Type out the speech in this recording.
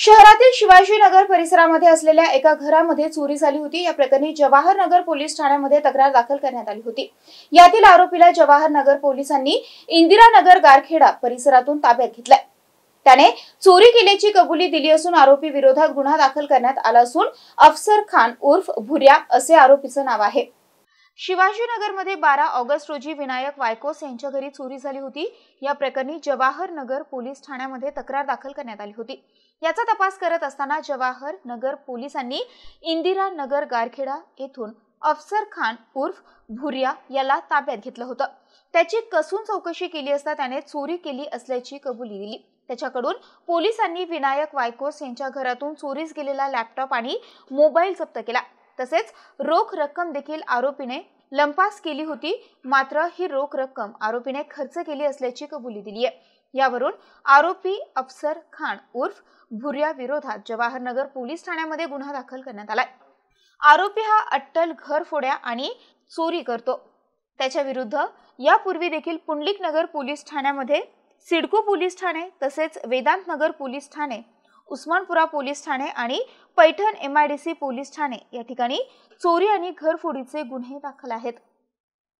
शहरातील शिवाजीनगर परिसरामध्ये असलेल्या एका घरामध्ये चोरी झाली होती. या प्रकरणी जवाहर नगर पोलीस ठाण्यामध्ये तक्रार दाखल करण्यात आली होती. यातील आरोपीला जवाहर नगर पोलिसांनी इंदिरानगर गारखेडा परिसरातून ताब्यात घेतलाय. त्याने चोरी केल्याची कबुली दिली असून आरोपी विरोधात गुन्हा दाखल करण्यात आला असून अफसर खान उर्फ भुर्या असे आरोपीचं नाव आहे. शिवाजीनगरमध्ये बारा ऑगस्ट रोजी विनायक वायकोस यांच्या घरी चोरी झाली होती. या प्रकरणी जवाहर नगर पोलीस ठाण्यामध्ये तक्रार दाखल करण्यात आली होती. याचा तपास करत असताना जवाहर नगर पोलिसांनी इंदिरा नगर गारखेडा येथून अफसर खान उर्फ भुरिया याला ताब्यात घेतलं होतं. त्याची कसून चौकशी केली असता त्याने चोरी केली असल्याची कबुली दिली. त्याच्याकडून पोलिसांनी विनायक वायकोस यांच्या घरातून चोरीस गेलेला लॅपटॉप आणि मोबाईल जप्त केला. तसेच रोख रक्कम देखील आरोपीने लंपास केली होती. मात्र ही रोख रक्कम आरोपीने खर्च केली असल्याची कबुली दिली आहे यावरून आरोपी अफसर खान उर्फ भुर्या विरोधात जवाहरनगर पोलीस ठाण्यामध्ये गुन्हा दाखल करण्यात आलाय. आरोपी हा अट्टल घरफोड्या आणि चोरी करतो. त्याच्या विरुद्ध यापूर्वी देखील पुंडलिक नगर पोलीस ठाण्यामध्ये सिडको पोलीस ठाणे तसेच वेदांत नगर पोलीस ठाणे उस्मानपुरा पोलीस ठाणे आणि Paithan M I D C police Thane या ठिकाणी चोरी आणि घरफोडीचे गुन्हे दाखल आहेत.